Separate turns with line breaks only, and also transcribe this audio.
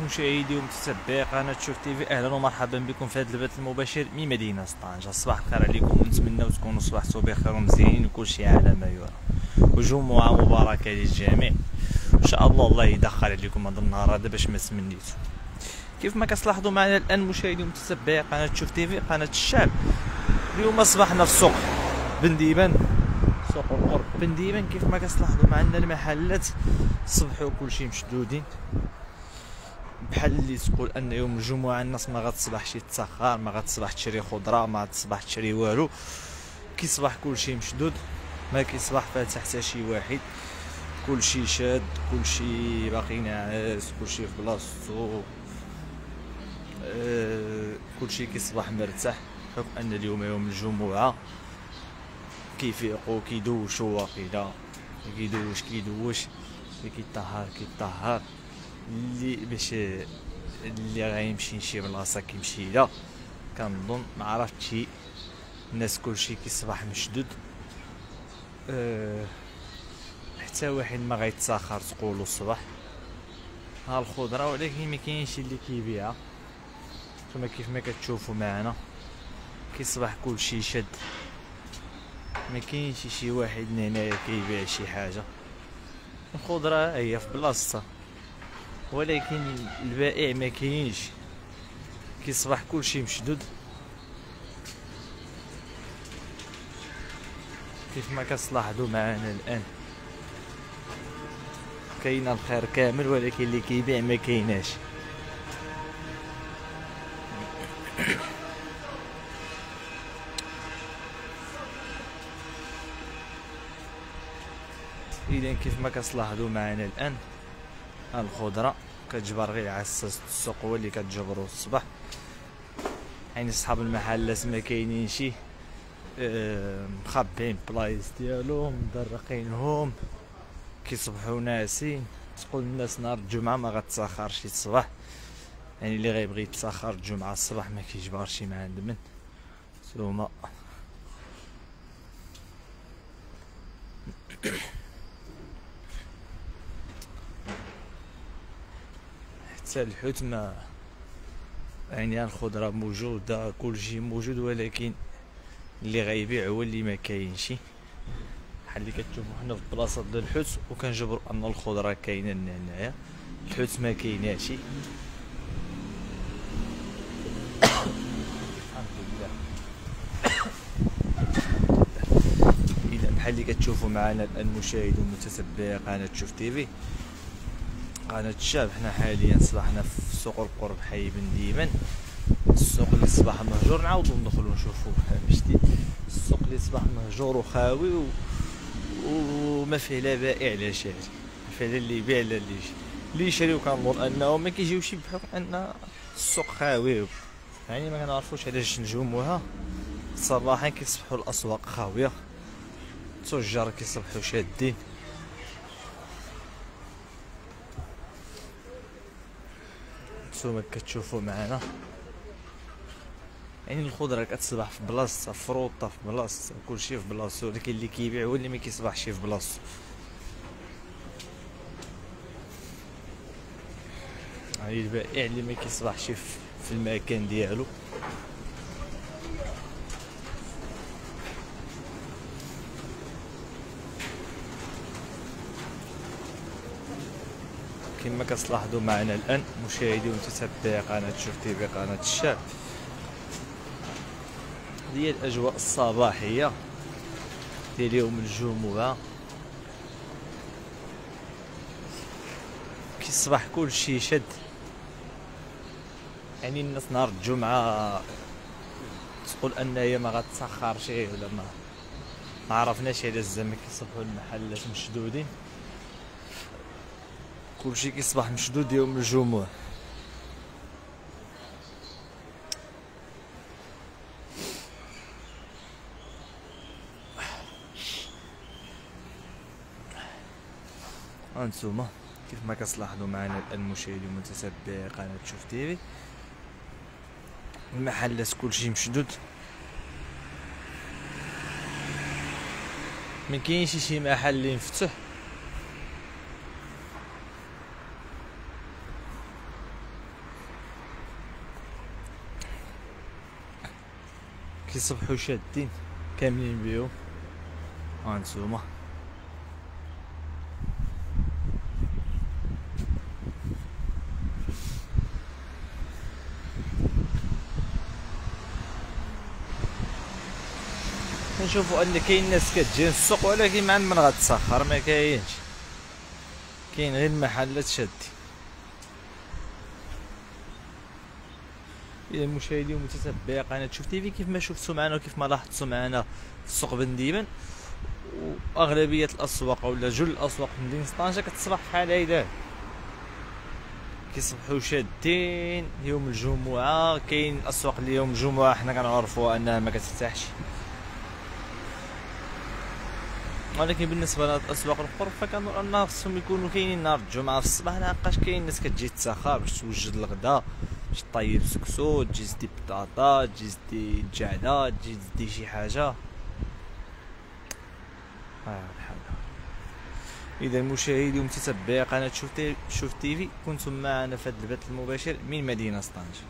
مشاهدي ومتتبعي قناة شوف تيفي أهلا ومرحبا بكم في هذا البث المباشر من مدينة طنجة صباح الخير عليكم ونتمنى تكونوا صبحتوا بخير ومزيانين وكل شيء على ما يرام. وجمعة مباركة للجميع. إن شاء الله الله يدخل عليكم هذا النهار هذا باش ما تمنيتو كيف ما كتلاحظوا معنا الآن مشاهدي ومتتبعي قناة شوف تيفي قناة الشعب. اليوم أصبحنا في السوق بنديبان سوق القرب. بنديبان كيف ما كتلاحظوا معنا المحلات. صبحوا كلشي مشدودين. بحال اللي تقول أن يوم الجمعة الناس ما غتصبحش تسخر ما غتصبح تشري خضرة ما غتصبح تشري والو. كيصبح كلشي مشدود ما كيصبح فاتح حتى شي واحد. كلشي شاد كلشي باقي ناعس كلشي في بلاصتو. أه كلشي كيصبح مرتاح بحكم أن اليوم يوم الجمعة كيفيقوا كيدوشوا واقيلا. كيدوش كيدوش. كيطهر كيطهر. اللي باش اللي غيمشي لشي بلاصه كيمشي لها كنظن ما عرفتش الناس كلشي كيصبح مشدود. أه حتى واحد ما غيتساخر تقولوا الصباح. ها الخضرة ولكن ما كاينش اللي كيبيعها كما كيف ما كتشوفوا معنا كيصبح كلشي شد. ما كاينش شي واحد هنايا كيبيع شي حاجة. الخضرة هي في بلاصتها. ولكن البائع ما كاينش. كيصبح كلشي مشدود. كيف ما كتلاحظوا معنا الآن. كاين الخير كامل ولكن اللي كيبيع ما كايناش. اذا كيف ما كتلاحظوا معنا الآن. الخضرة كتجبر غير عساس السوق هو اللي كتجبرو الصباح. يعني صحاب المحلات ما كاينينشي آه، مخبين بلايص ديالهم مدرقينهم كيصبحوا ناسين. تقول الناس نهار الجمعة ما غتساخرش الصباح. يعني اللي غيبغي يتساخر الجمعة الصباح ما كيجبرش مع عند من. ثم حتى الحوت ما يعني الخضرة موجودة كل شيء موجود ولكن اللي غيبيع هو اللي ما كاينش. بحال اللي كتشوفوا حنا في البلاصة ديال الحوت وكنجبروا أن الخضرة كاينة هنايا. الحوت ما كايناش. إذا بحال اللي كتشوفوا معنا الآن مشاهدون متتبعي قناه شوف تيفي قناة الشعب حنا حاليا صبحنا في سوق القرب حي بن ديمان السوق اللي صباح مهجور نعاودو ندخلو نشوفو مشتي السوق اللي صباح مهجور وخاوي و... وما فيه لا بائع لا شاري. ما فيه لا اللي يبيع لا اللي يشري. اللي يشري وكنظن أنه ما كيجيوش بحكم ان السوق خاوي. يعني ما كنعرفوش علاش الجمعة صباحا كيصبحوا الأسواق خاوية. التجار كيصبحوا شادين. نتوما كتشوفوا معنا يعني الخضرة كتصبح في بلاصتها فروطه في بلاصتها كلشي في بلاصتو ولكن اللي كيبيع هو اللي ما كيصبحش في بلاصتو. يعني البائع اللي ما كيصبحش في المكان ديالو. كما كتلاحظوا معنا الآن. مشاهدي ومتتبعي قناة شوف تي في قناة الشعب. هي الأجواء الصباحية. ديال يوم الجمعة. كيصبح كلشي شد. يعني الناس نهار الجمعة تقول أن هي ما غتسخرش ولا ما عرفناش علاش زعما كيصبحوا المحلات مشدودين. كلشي كيصبح مشدود يوم الجمعة. هانتوما كيف ما كتلاحظوا معنا الآن مشاهدي ومتتبعي قناة شوف تيفي المحلات كلشي مشدود. ما كاينش شي محل اللي مفتوح كيصبحوا شادين كاملين بيهم. هانتوما كنشوفوا أن كاين ناس كتجي السوق ولكن ما من غتسخر ما كاينش. كاين غير المحلات شادين. إلى المشاهدين ومتتبعي قناه شوف تيفي كيف ما شفتوا معنا وكيف ما لاحظتوا معنا في السوق بن ديبن واغلبيه الاسواق ولا جل الاسواق في مدينه طنجه كتصبح بحال هيدا كيصبحوا شادين يوم الجمعه كاين الاسواق اللي يوم الجمعه حنا كنعرفوا انها ما كتفتحش ولكن بالنسبة لهاد الاسواق الاخرى فكنظن ان خصهم يكونوا كاينين نهار الجمعه في الصباح لحقاش كاين ناس كتجي تسخر باش توجد الغدا. باش طيب سكسو تجي دي بطاطا تجي دي الجعده تجي دي شي حاجة. آه إذا المشاهدين ومتتبعي قناة شوف تي شوف تيفي كنتم معنا في هذا البث المباشر من مدينة طنجة